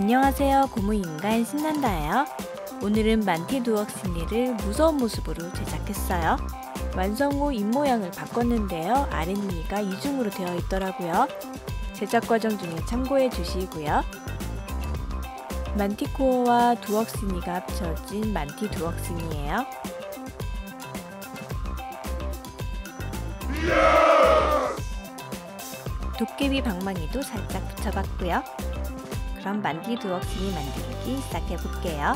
안녕하세요. 고무인간 신난다예요. 오늘은 만티 두억스니를 무서운 모습으로 제작했어요. 완성 후 입모양을 바꿨는데요. 아랫니가 이중으로 되어 있더라고요. 제작 과정 중에 참고해 주시고요. 만티코어와 두억스니가 합쳐진 만티 두억스니예요. 도깨비 방망이도 살짝 붙여봤고요 그럼 만디 두억스니 만들기 시작해 볼게요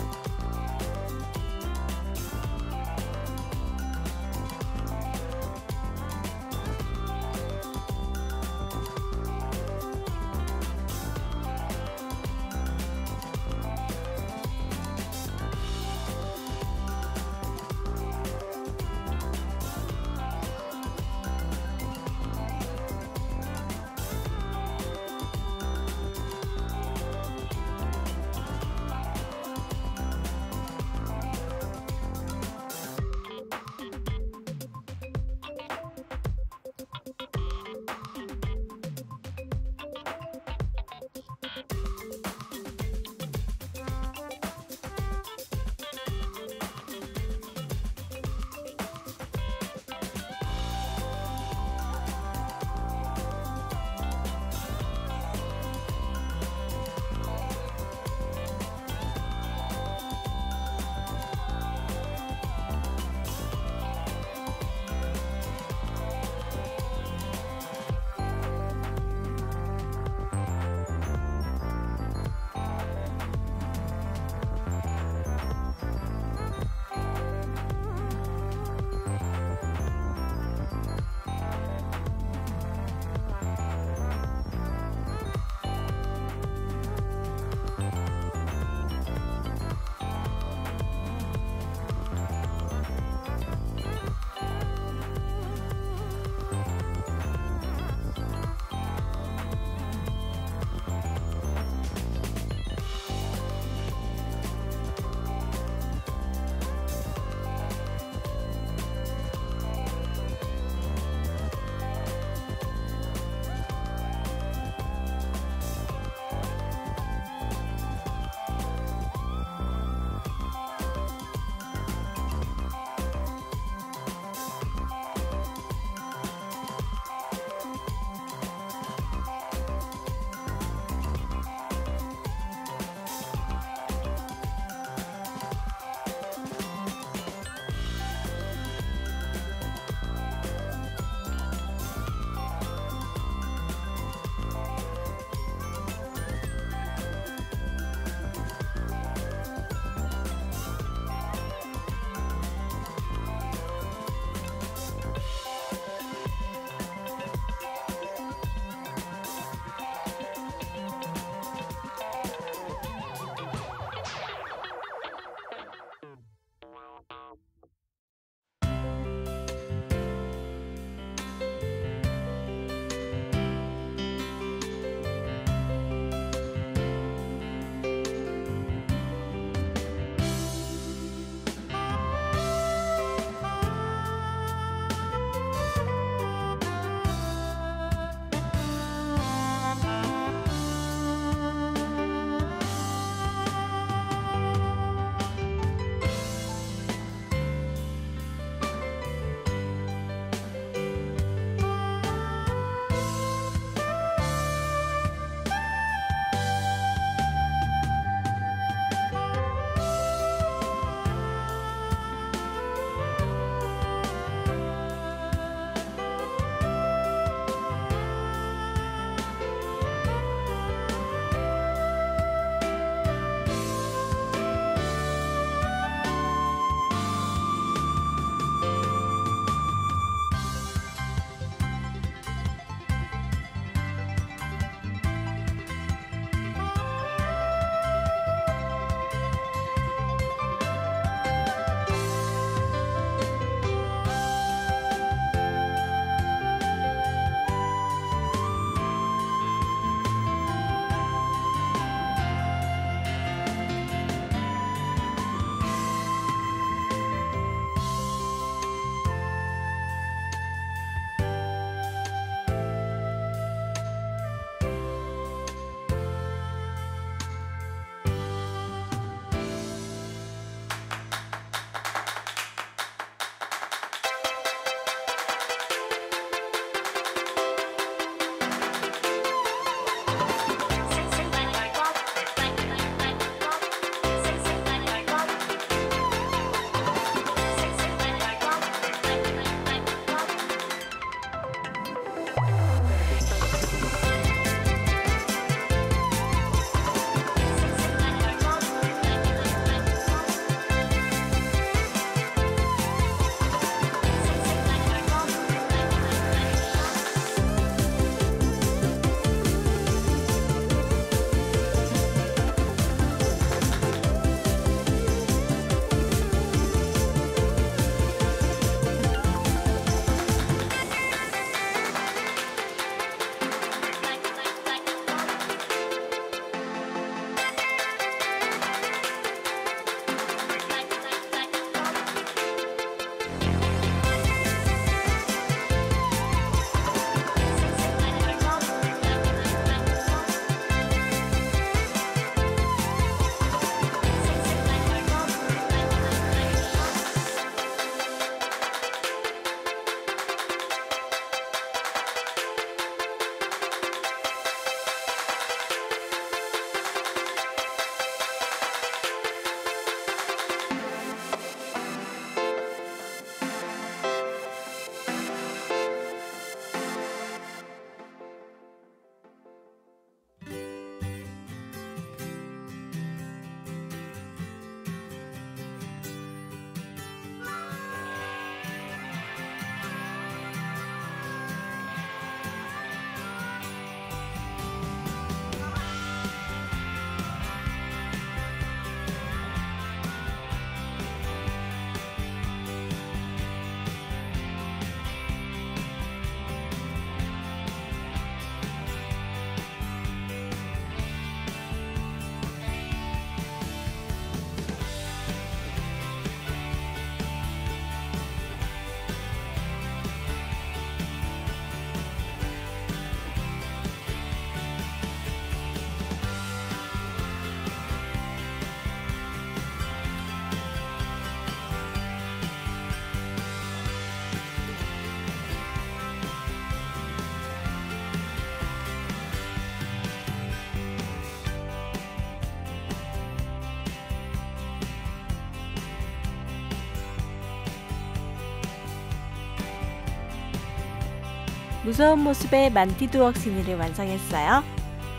무서운 모습의 만티두억 시니를 완성했어요.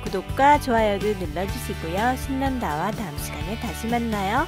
구독과 좋아요를 눌러주시고요. 신난다와 다음 시간에 다시 만나요.